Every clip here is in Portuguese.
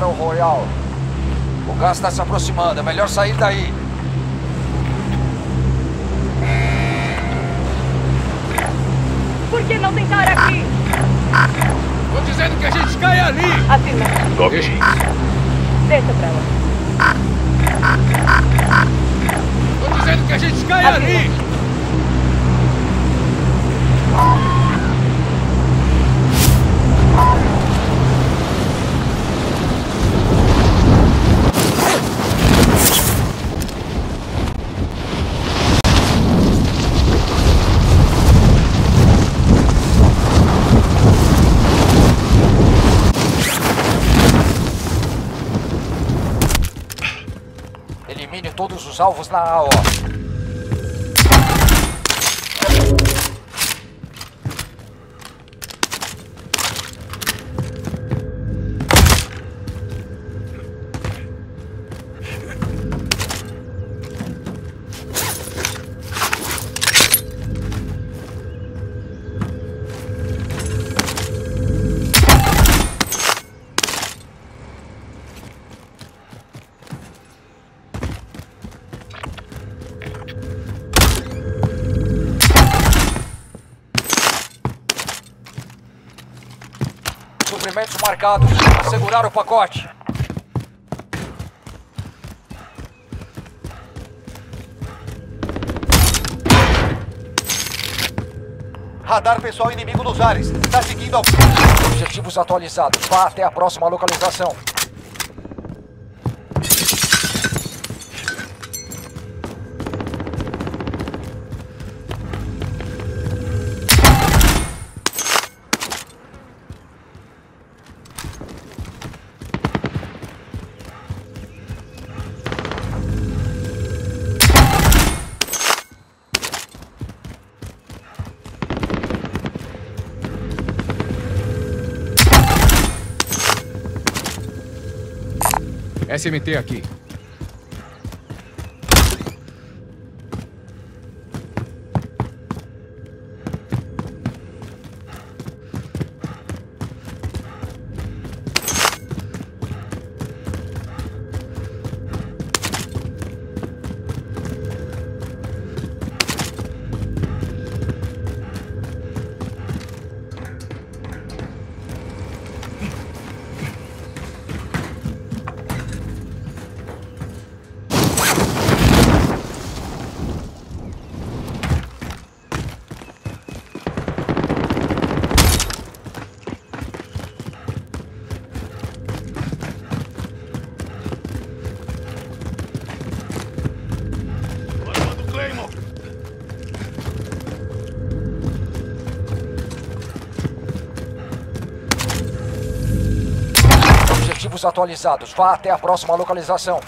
Battle Royale. O gás está se aproximando, é melhor sair daí. Por que não tentar aqui? Tô dizendo que a gente cai ali! Afirma. Ok. Desça pra lá. Tô dizendo que a gente cai ali! Elimine todos os alvos na AO. Marcados. Segurar o pacote. Radar pessoal inimigo nos ares. Está seguindo ao... Objetivos atualizados. Vá até a próxima localização. SMT aqui. Atualizados. Vá até a próxima localização.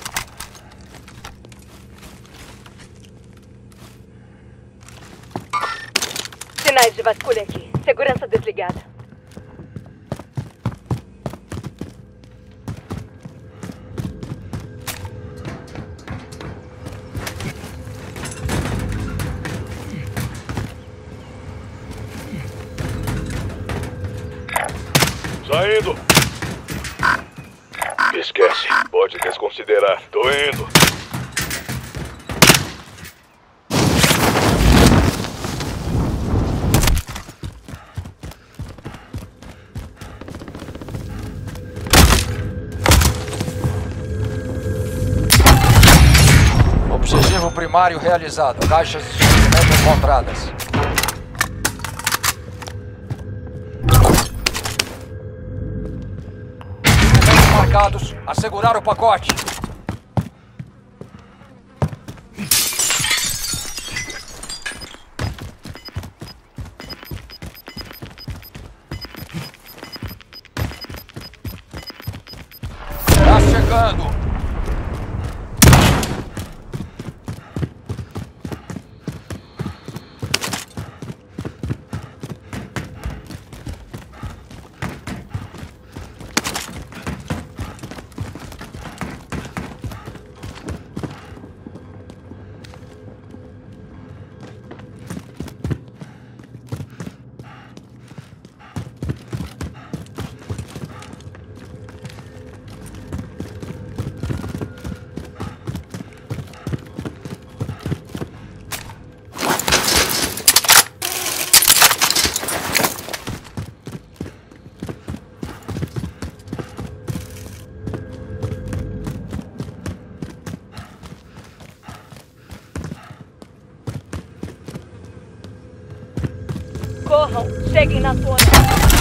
Pode desconsiderar. Tô indo. Objetivo primário realizado. Caixas de suprimento encontradas. Marcados. Assegurar o pacote. Corram! Cheguem na zona!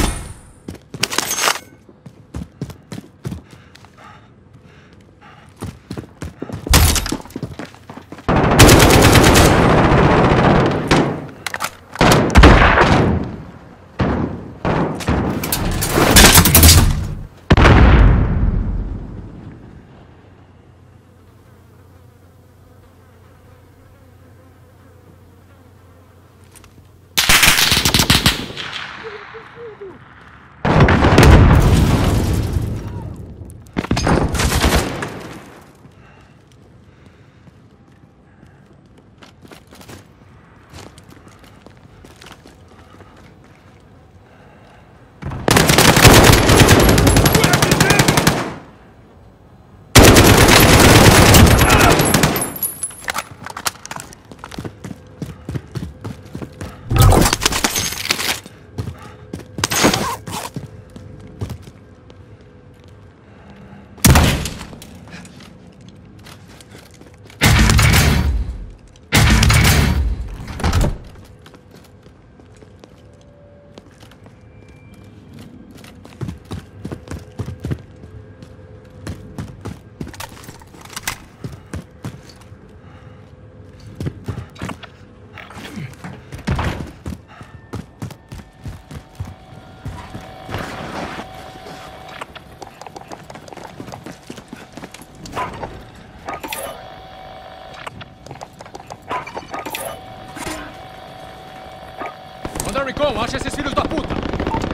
Mandar Recon, acha esses filhos da puta!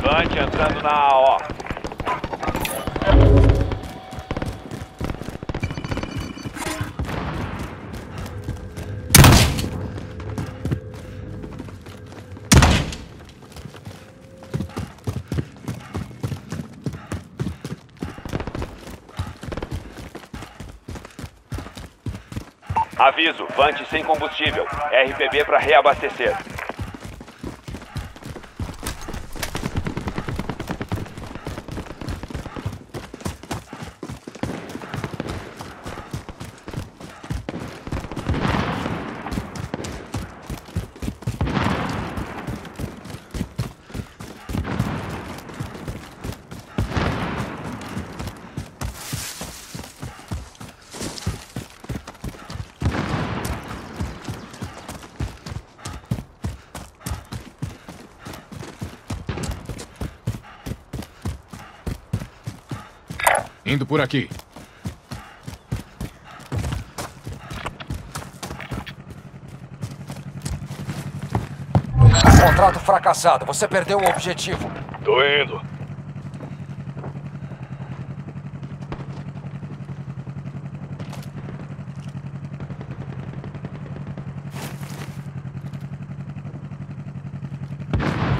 Vante entrando na AO. Aviso, Vante sem combustível. RPB para reabastecer. Por aqui. Contrato fracassado. Você perdeu o objetivo. Tô indo.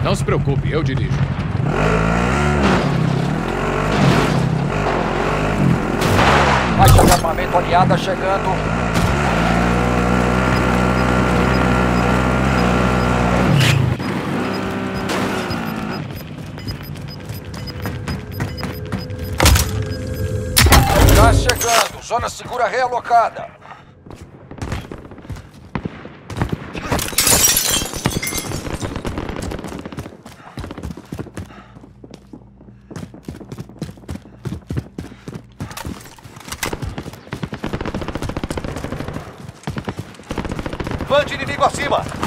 Não se preocupe, eu dirijo. Faixa de armamento aliada chegando. Gás chegando. Zona segura realocada. Vante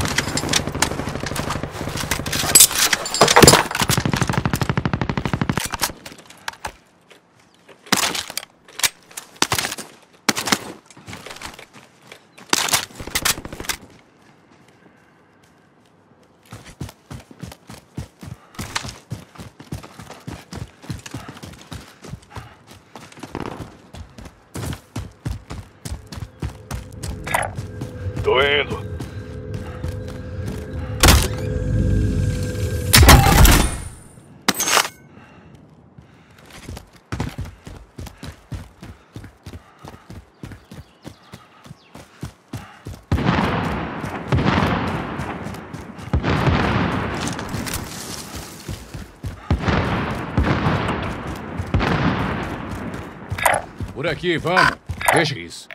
Por aqui, vamos. Deixa isso.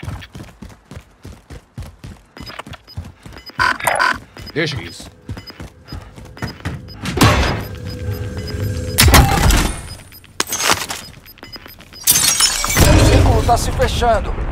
Deixa isso. O círculo tá se fechando.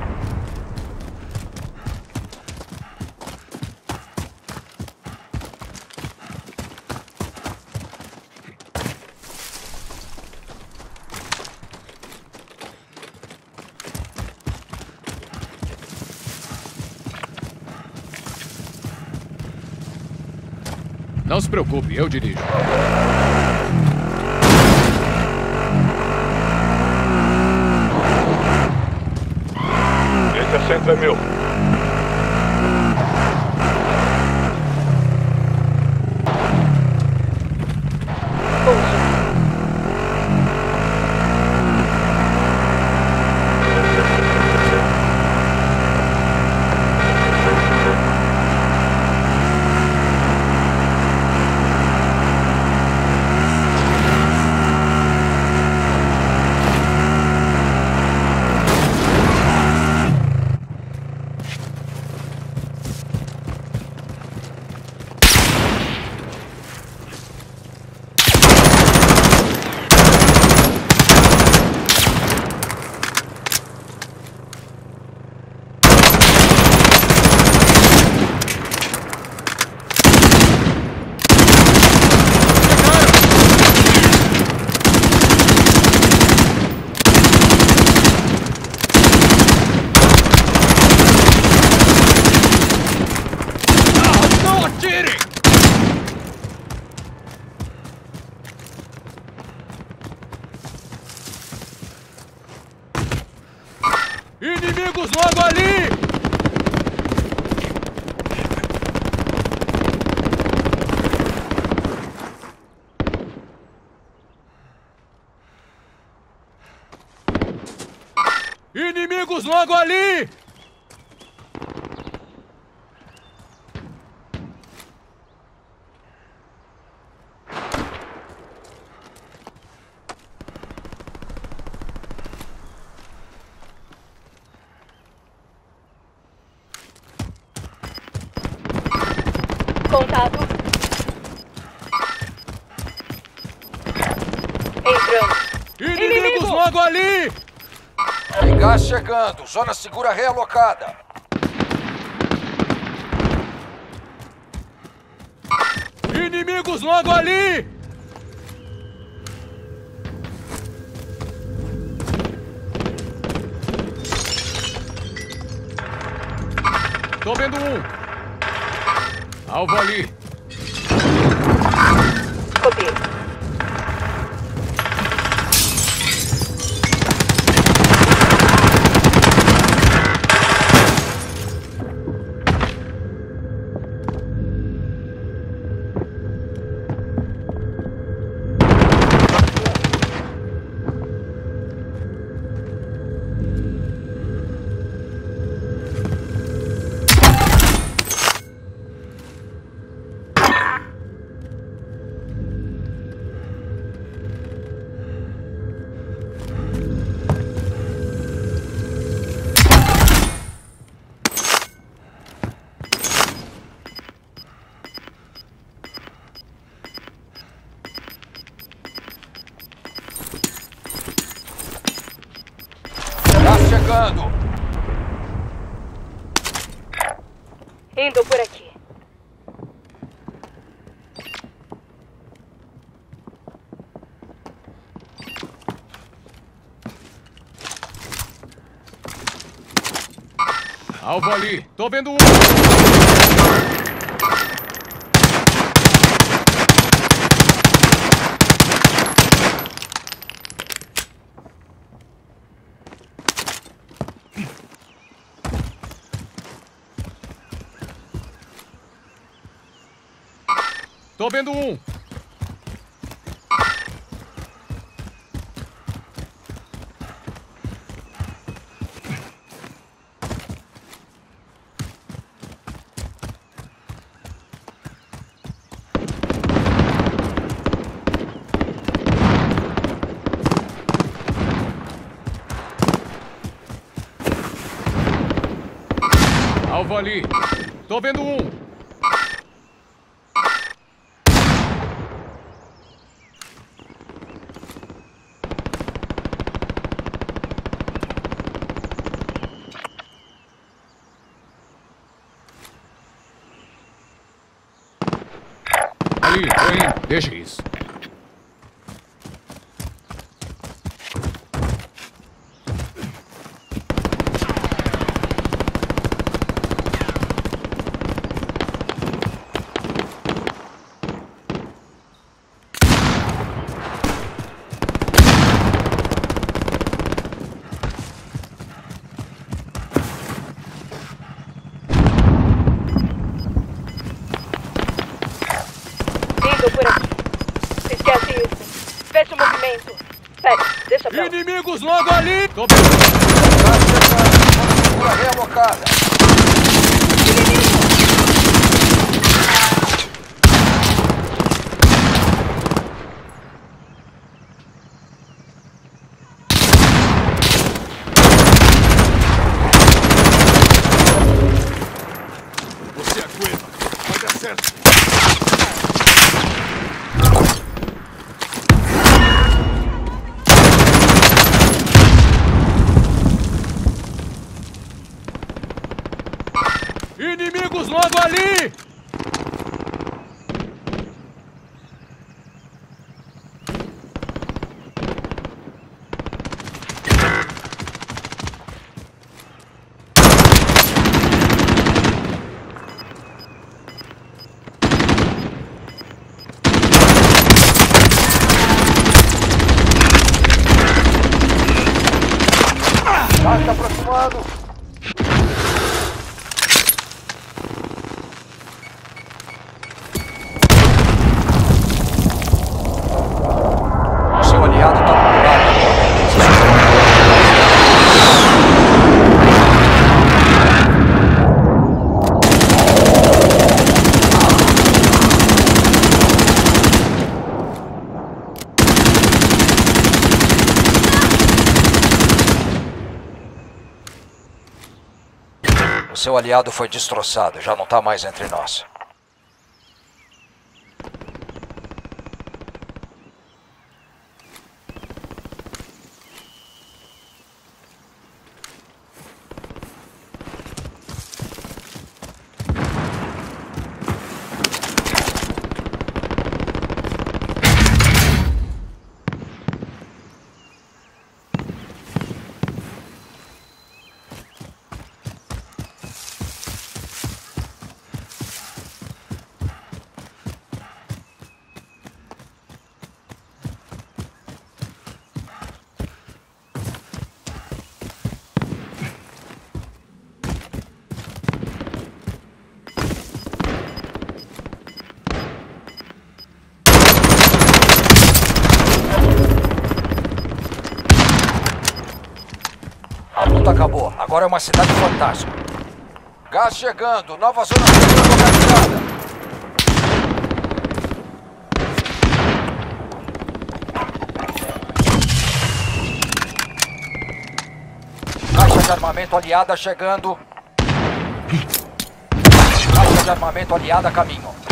Não se preocupe, eu dirijo. Esse é meu. Não Inimigos logo ali! Inimigos logo ali! Entrando. Inimigos Inimigo! logo ali! Gás chegando. Zona segura realocada. Inimigos logo ali! Tô vendo um. Alvo ali. Copiei. Indo por aqui. Alvo ali. Tô vendo um. Tô vendo um. Alvo ali. Tô vendo um. Tô indo. Deixa isso. Indo por aqui. Esquece isso. Fecha o movimento. Pera, deixa pra lá. Inimigos logo ali! Tô realocada. Logo ali! Seu aliado foi destroçado, já não está mais entre nós. A luta acabou. Agora é uma cidade fantasma. Gás chegando. Nova zona localizada. Caixa de armamento aliada chegando. Caixa de armamento aliada a caminho.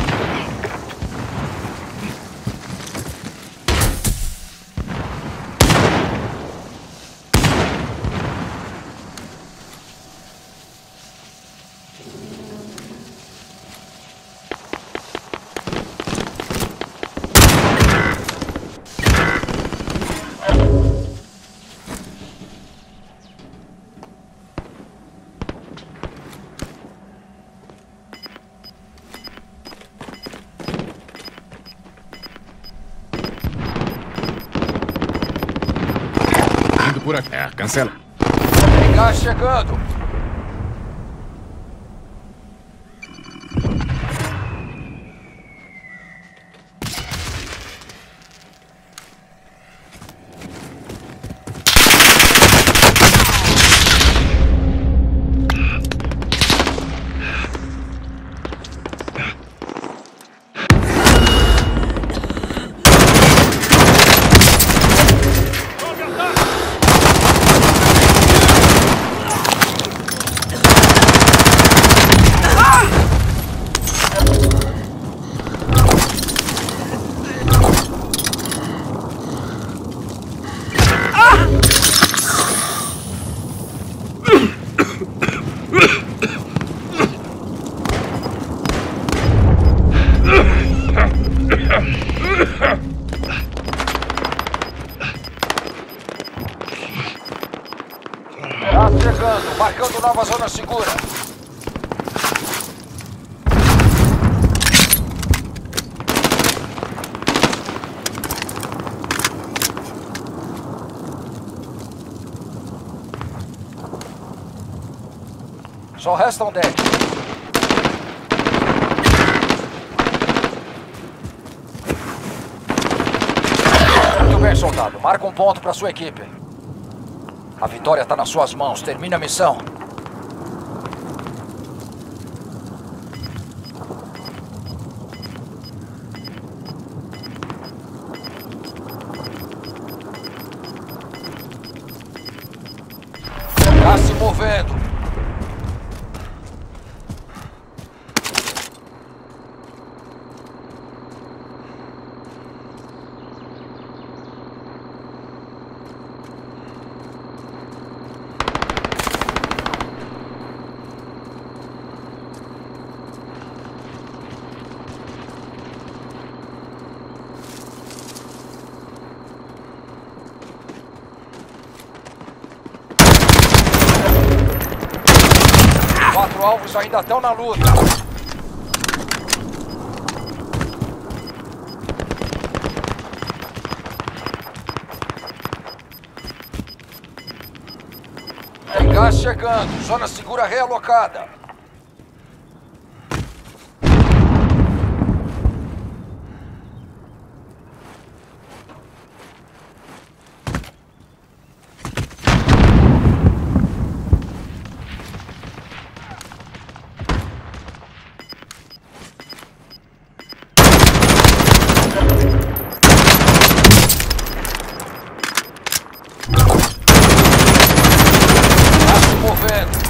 Cancela. Gás chegando. Nova zona segura. Só restam 10. Muito bem, soldado. Marca um ponto para sua equipe. A vitória está nas suas mãos. Termine a missão. Está se movendo. Alvos ainda estão na luta. Tem gás chegando. Zona segura realocada. Tá se movendo.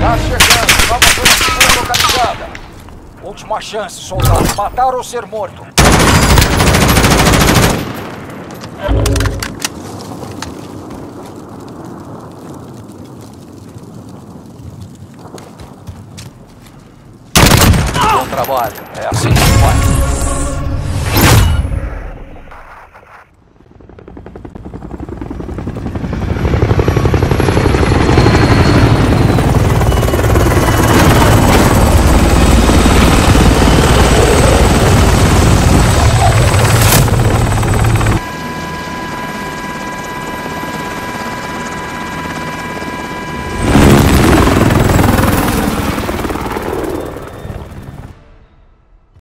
Tá chegando. Nova zona segura localizada. Chance, soldado. Matar ou ser morto. Bom trabalho. É assim que faz.